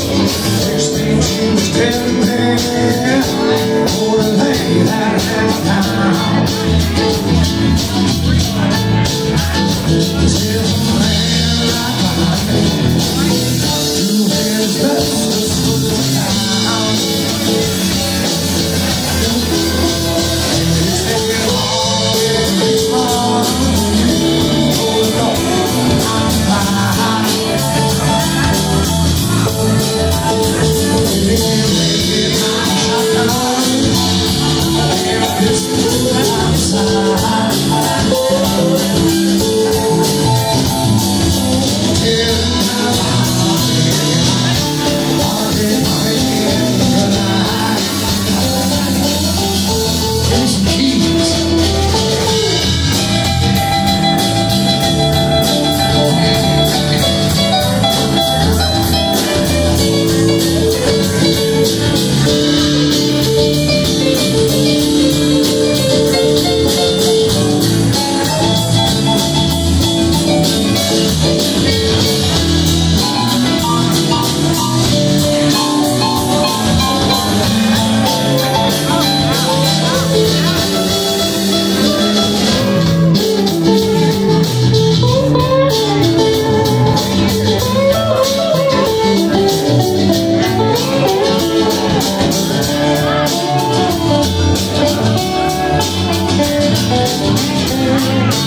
Just think was down there, that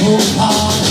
不怕。